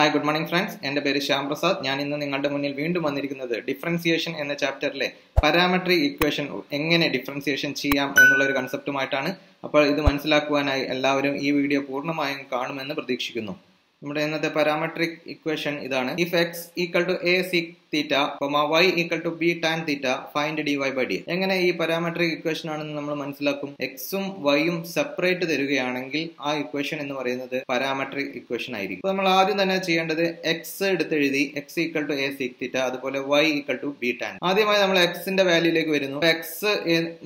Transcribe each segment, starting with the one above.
Hi good morning friends എന്റെ പേര് ശ്യാം പ്രസാദ്. ഞാൻ ഇന്ന് നിങ്ങളുടെ മുന്നിൽ വീണ്ടും വന്നിരിക്കുന്നത് ഡിഫറൻസിയേഷൻ എന്ന ചാപ്റ്ററിലെ പാരാമെട്രി ഇക്വേഷൻ എങ്ങനെ ഡിഫറൻസിയേഷൻ ചെയ്യാം എന്നുള്ള ഒരു കൺസെപ്റ്റുമായിട്ടാണ് അപ്പോൾ ഇത് മനസ്സിലാക്കുവാനായി എല്ലാവരും ഈ വീഡിയോ പൂർണമായും കാണുമെന്ന് പ്രതീക്ഷിക്കുന്നു. നമ്മുടെ ഇന്നത്തെ പാരാമെട്രിക് ഇക്വേഷൻ ഇതാണ്. If x equal to a sec theta y equal to b tan theta find d y by d എങ്ങനെ ഈ പാരാമെട്രിക് ഇക്വേഷൻ ആണെന്ന് നമ്മൾ മനസ്സിലാക്കും? എക്സും വൈയും സെപ്പറേറ്റ് തരികയാണെങ്കിൽ ആ ഇക്വേഷൻ എന്ന് പറയുന്നത് പാരാമെട്രിക് ഇക്വേഷൻ ആയിരിക്കും. നമ്മൾ ആദ്യം തന്നെ ചെയ്യേണ്ടത് x എടുത്തെഴുതി x equal to a sec theta അതുപോലെ y equal to b tan ആദ്യമായി നമ്മൾ എക്സിന്റെ വാല്യൂയിലേക്ക് വരുന്നു. എക്സ്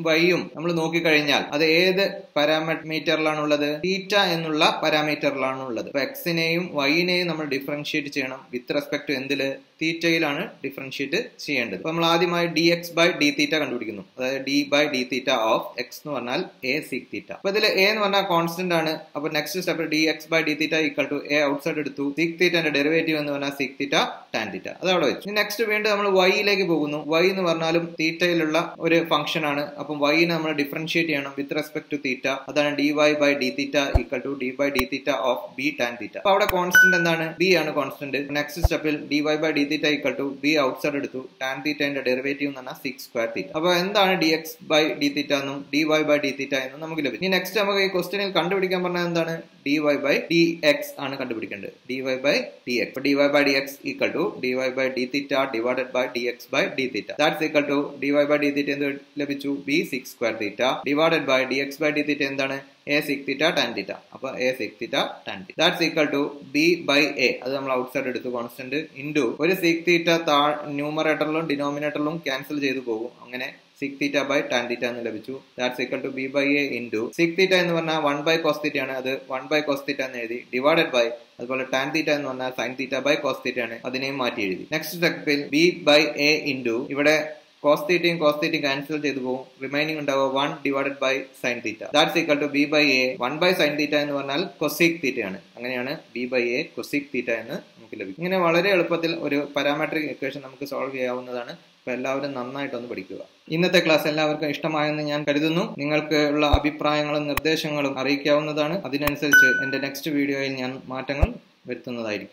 വൈയും നമ്മൾ നോക്കിക്കഴിഞ്ഞാൽ അത് ഏത് പാരാമീറ്ററിലാണുള്ളത് തീറ്റ എന്നുള്ള പാരാമീറ്ററിലാണ് ഉള്ളത് അപ്പൊ എക്സിനെയും വൈനെയും നമ്മൾ ഡിഫറൻഷിയേറ്റ് ചെയ്യണം. വിത്ത് റെസ്പെക്ട് എന്തിൽ? തീറ്റയിലാണ് ഡിഫറൻഷിയേറ്റ് ചെയ്യേണ്ടത്. അപ്പൊ നമ്മൾ ആദ്യമായി d x by d theta കണ്ടുപിടിക്കുന്നു. അതായത് d by d theta of x എന്ന് പറഞ്ഞാൽ എ സിക് തീറ്റ അപ്പൊ ഇതിൽ എ എന്ന് പറഞ്ഞാൽ കോൺസ്റ്റന്റ് ആണ്. അപ്പൊ next step d x by d theta equal to a outside എടുത്തു സിക് തീറ്റന്റെ ഡെറിവേറ്റീവ് എന്ന് പറഞ്ഞാൽ സിക് തീറ്റ ടാൻ തീറ്റ അത് അവിടെ വെച്ചു. നെക്സ്റ്റ് വീണ്ടും നമ്മൾ വൈയിലേക്ക് പോകുന്നു. വൈ എന്ന് പറഞ്ഞാലും തീറ്റയിലുള്ള ഒരു ഫംഗ്ഷൻ ആണ്. അപ്പം വൈനെ നമ്മൾ ഡിഫറൻഷിയേറ്റ് ചെയ്യണം വിത്ത് റെസ്പെക്ട് ടു തീറ്റ അതാണ് d y by d theta equal to d by d theta of b tan theta അപ്പൊ അവിടെ കോൺസ്റ്റന്റ് എന്താണ്? ബി ആണ് കോൺസ്റ്റന്റ് നെക്സ്റ്റ് സ്റ്റെപ്പിൽ d y by d theta equal to b outside എടുത്തു. Tan തീറ്റന്റെ derivative എന്ന് പറഞ്ഞാൽ സിക്സ് സ്ക്വയർ തീറ്റ അപ്പൊ എന്താണ് d x by d theta എന്നും d y by d theta എന്നും നമുക്ക് ലഭിക്കും. ഇനി നെക്സ്റ്റ് നമുക്ക് ഈ ക്വസ്റ്റിനിൽ കണ്ടുപിടിക്കാൻ പറഞ്ഞാൽ എന്താണ്? D y by d x ആണ് കണ്ടുപിടിക്കേണ്ടത്. D y by d x d y by d x equal to d y by d theta divided by d x by d theta that's equal to d y by d theta എന്ത് ലഭിച്ചു? B sec square theta divided by d x by d theta എന്താണ്? A sec theta tan theta അപ്പൊ a sec theta tan theta that's equal to b by a അത് നമ്മൾ outside എടുത്തു constant into ഒരു sec തീറ്റ താ ന്യൂമറേറ്ററിലും ഡിനോമിനേറ്ററിലും cancel ചെയ്തു പോകും. അങ്ങനെ സിക് തീറ്റ ബൈ ടാൻ തീറ്റ എന്ന് ലഭിച്ചു. That's equal to b by a into sec theta എന്ന് പറഞ്ഞാൽ വൺ ബൈ കോസ് തീറ്റ ആണ്. അത് വൺ ബൈ കോസ് തീറ്റ എന്ന് എഴുതി. ഡിവൈഡഡ് ബൈ അതുപോലെ ടാൻ തീറ്റ എന്ന് പറഞ്ഞാൽ sine theta by cos theta ആണ്. അതിനെയും മാറ്റി എഴുതി. നെക്സ്റ്റ് സ്റ്റെപ്പിൽ ബി ബൈ എ ഇന്റു ഇവിടെ കോസ് തീറ്റയും കോസ് തീറ്റയും ക്യാൻസൽ ചെയ്തു പോകും. റിമൈനിങ് ഉണ്ടാവുക one divided by sine theta that's equal to B by A one by sine theta എന്ന് പറഞ്ഞാൽ കൊസീക് തീറ്റയാണ് അങ്ങനെയാണ് B by A cosec theta എന്ന് നമുക്ക് ലഭിക്കും ഇങ്ങനെ വളരെ എളുപ്പത്തിൽ ഒരു പാരാമെട്രിക് ഇക്വേഷൻ നമുക്ക് സോൾവ് ചെയ്യാവുന്നതാണ്. അപ്പൊ എല്ലാവരും നന്നായിട്ടൊന്ന് പഠിക്കുക. ഇന്നത്തെ ക്ലാസ് എല്ലാവർക്കും ഇഷ്ടമായെന്ന് ഞാൻ കരുതുന്നു. നിങ്ങൾക്ക് ഉള്ള അഭിപ്രായങ്ങളും നിർദ്ദേശങ്ങളും അറിയിക്കാവുന്നതാണ്. അതിനനുസരിച്ച് എന്റെ നെക്സ്റ്റ് വീഡിയോയിൽ ഞാൻ മാറ്റങ്ങൾ വരുത്തുന്നതായിരിക്കും.